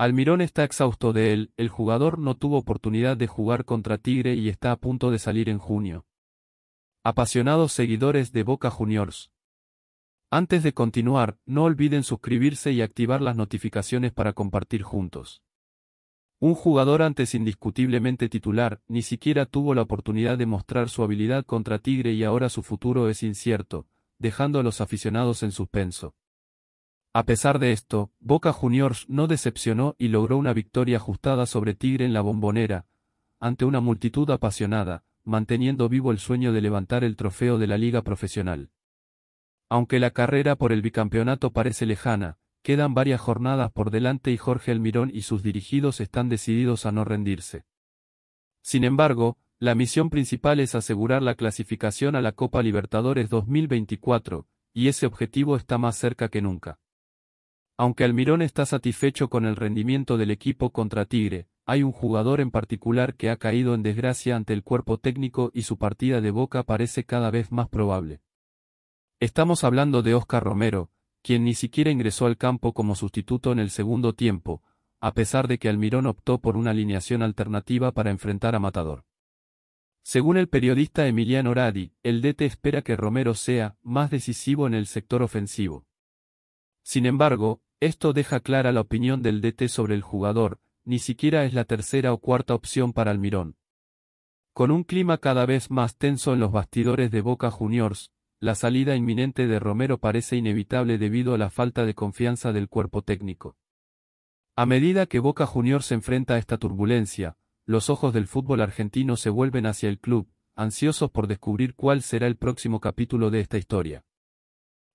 Almirón está exhausto de él, el jugador no tuvo oportunidad de jugar contra Tigre y está a punto de salir en junio. Apasionados seguidores de Boca Juniors. Antes de continuar, no olviden suscribirse y activar las notificaciones para compartir juntos. Un jugador antes indiscutiblemente titular, ni siquiera tuvo la oportunidad de mostrar su habilidad contra Tigre y ahora su futuro es incierto, dejando a los aficionados en suspenso. A pesar de esto, Boca Juniors no decepcionó y logró una victoria ajustada sobre Tigre en la bombonera, ante una multitud apasionada, manteniendo vivo el sueño de levantar el trofeo de la liga profesional. Aunque la carrera por el bicampeonato parece lejana, quedan varias jornadas por delante y Jorge Almirón y sus dirigidos están decididos a no rendirse. Sin embargo, la misión principal es asegurar la clasificación a la Copa Libertadores 2024, y ese objetivo está más cerca que nunca. Aunque Almirón está satisfecho con el rendimiento del equipo contra Tigre, hay un jugador en particular que ha caído en desgracia ante el cuerpo técnico y su partida de boca parece cada vez más probable. Estamos hablando de Oscar Romero, quien ni siquiera ingresó al campo como sustituto en el segundo tiempo, a pesar de que Almirón optó por una alineación alternativa para enfrentar a Matador. Según el periodista Emiliano Radi, el DT espera que Romero sea más decisivo en el sector ofensivo. Sin embargo, esto deja clara la opinión del DT sobre el jugador, ni siquiera es la tercera o cuarta opción para Almirón. Con un clima cada vez más tenso en los bastidores de Boca Juniors, la salida inminente de Romero parece inevitable debido a la falta de confianza del cuerpo técnico. A medida que Boca Juniors se enfrenta a esta turbulencia, los ojos del fútbol argentino se vuelven hacia el club, ansiosos por descubrir cuál será el próximo capítulo de esta historia.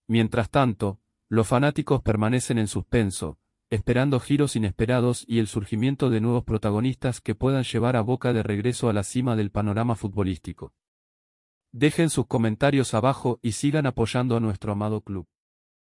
Mientras tanto, los fanáticos permanecen en suspenso, esperando giros inesperados y el surgimiento de nuevos protagonistas que puedan llevar a Boca de regreso a la cima del panorama futbolístico. Dejen sus comentarios abajo y sigan apoyando a nuestro amado club.